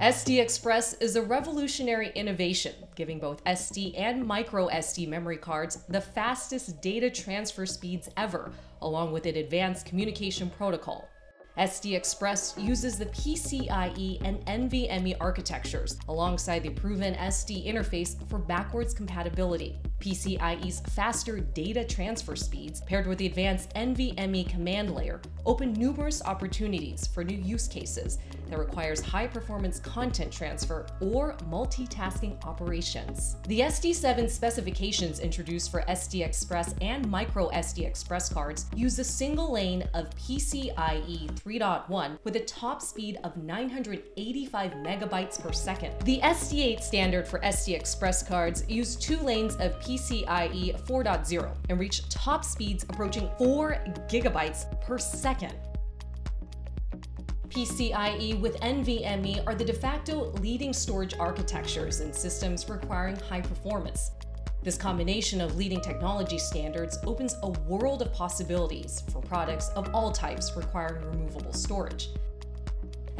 SD Express is a revolutionary innovation, giving both SD and micro SD memory cards the fastest data transfer speeds ever, along with an advanced communication protocol. SD Express uses the PCIe and NVMe architectures alongside the proven SD interface for backwards compatibility. PCIe's faster data transfer speeds, paired with the advanced NVMe command layer, open numerous opportunities for new use cases that requires high performance content transfer or multitasking operations. The SD7 specifications introduced for SD Express and micro SD Express cards use a single lane of PCIe 3.1 with a top speed of 985 megabytes per second. The SD8 standard for SD Express cards use two lanes of PCIe 4.0 and reach top speeds approaching 4 gigabytes per second. PCIe with NVMe are the de facto leading storage architectures in systems requiring high performance. This combination of leading technology standards opens a world of possibilities for products of all types requiring removable storage.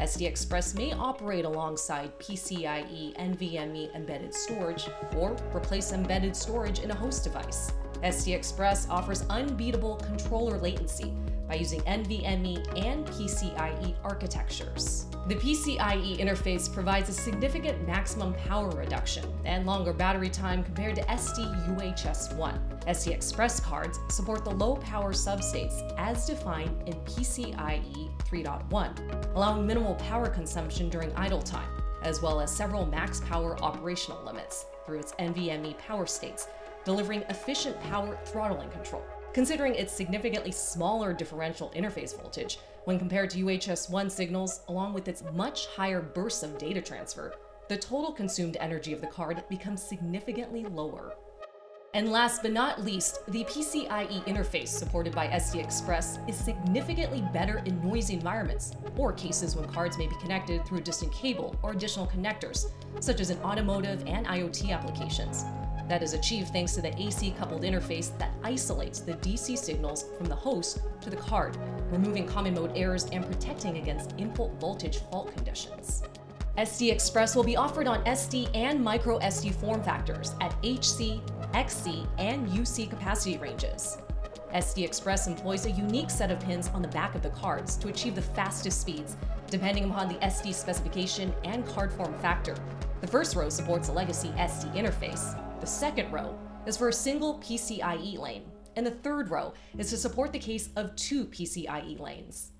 SD Express may operate alongside PCIe NVMe embedded storage or replace embedded storage in a host device. SD Express offers unbeatable controller latency by using NVMe and PCIe architectures. The PCIe interface provides a significant maximum power reduction and longer battery time compared to SD UHS-1. SD Express cards support the low power substates as defined in PCIe 3.1, allowing minimal power consumption during idle time, as well as several max power operational limits through its NVMe power states, delivering efficient power throttling control. Considering its significantly smaller differential interface voltage when compared to UHS-1 signals, along with its much higher bursts of data transfer, the total consumed energy of the card becomes significantly lower. And last but not least, the PCIe interface supported by SD Express is significantly better in noisy environments, or cases when cards may be connected through a distant cable or additional connectors, such as in automotive and IoT applications. That is achieved thanks to the AC coupled interface that isolates the DC signals from the host to the card, removing common mode errors and protecting against input voltage fault conditions. SD Express will be offered on SD and micro SD form factors at HC, XC, and UC capacity ranges. SD Express employs a unique set of pins on the back of the cards to achieve the fastest speeds, depending upon the SD specification and card form factor. The first row supports a legacy SD interface, the second row is for a single PCIe lane, and the third row is to support the case of two PCIe lanes.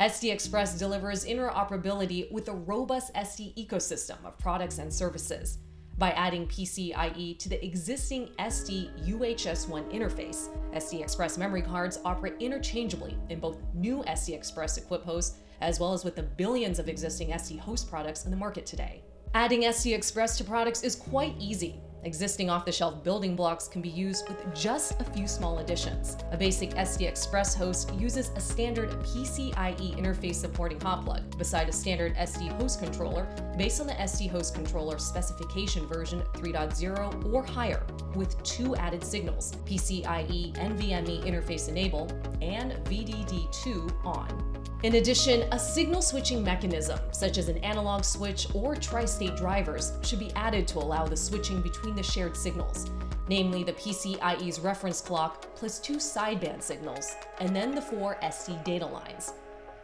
SD Express delivers interoperability with a robust SD ecosystem of products and services. By adding PCIe to the existing SD UHS-1 interface, SD Express memory cards operate interchangeably in both new SD Express equip hosts as well as with the billions of existing SD host products in the market today. Adding SD Express to products is quite easy. Existing off-the-shelf building blocks can be used with just a few small additions. A basic SD Express host uses a standard PCIe interface supporting hot plug, beside a standard SD host controller based on the SD host controller specification version 3.0 or higher, with two added signals, PCIe NVMe interface enable and VDD2 on. In addition, a signal switching mechanism, such as an analog switch or tri-state drivers, should be added to allow the switching between the shared signals, namely the PCIe's reference clock plus two sideband signals, and then the four SD data lines.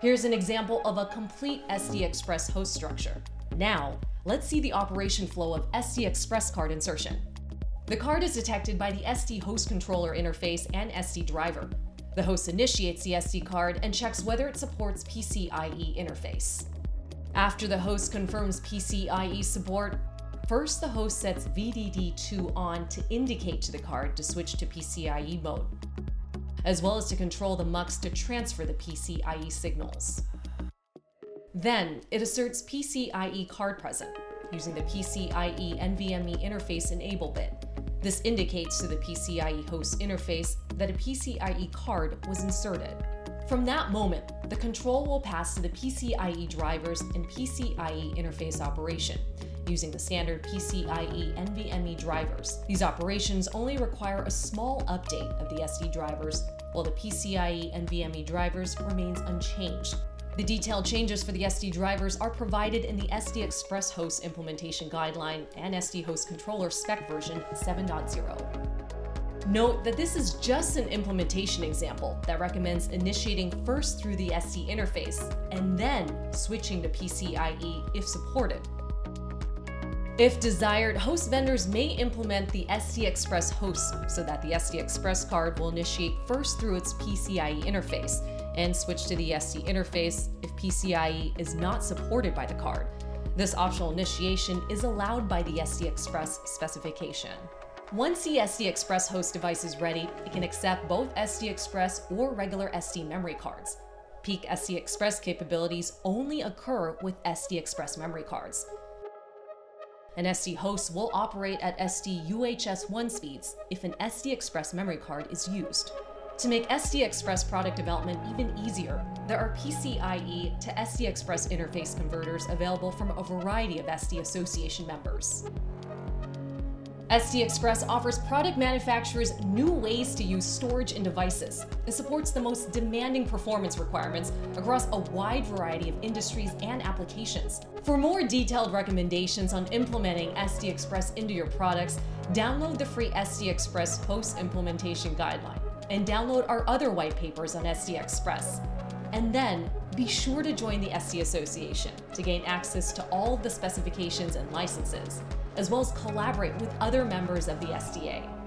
Here's an example of a complete SD Express host structure. Now, let's see the operation flow of SD Express card insertion. The card is detected by the SD host controller interface and SD driver, the host initiates the SD card and checks whether it supports PCIe interface. After the host confirms PCIe support, first the host sets VDD2 on to indicate to the card to switch to PCIe mode, as well as to control the MUX to transfer the PCIe signals. Then, it asserts PCIe card present, using the PCIe NVMe interface enable bit, this indicates to the PCIe host interface that a PCIe card was inserted. From that moment, the control will pass to the PCIe drivers and PCIe interface operation, using the standard PCIe NVMe drivers. These operations only require a small update of the SD drivers, while the PCIe NVMe drivers remains unchanged. The detailed changes for the SD drivers are provided in the SD Express Host Implementation Guideline and SD Host Controller Spec version 7.0. Note that this is just an implementation example that recommends initiating first through the SD interface and then switching to PCIe if supported. If desired, host vendors may implement the SD Express host so that the SD Express card will initiate first through its PCIe interface and switch to the SD interface if PCIe is not supported by the card. This optional initiation is allowed by the SD Express specification. Once the SD Express host device is ready, it can accept both SD Express or regular SD memory cards. Peak SD Express capabilities only occur with SD Express memory cards. An SD host will operate at SD UHS 1 speeds if an SD Express memory card is used. To make SD Express product development even easier, there are PCIe to SD Express interface converters available from a variety of SD Association members. SD Express offers product manufacturers new ways to use storage in devices. It supports the most demanding performance requirements across a wide variety of industries and applications. For more detailed recommendations on implementing SD Express into your products, download the free SD Express Host Implementation Guideline and download our other white papers on SD Express. And then be sure to join the SD Association to gain access to all of the specifications and licenses, as well as collaborate with other members of the SDA.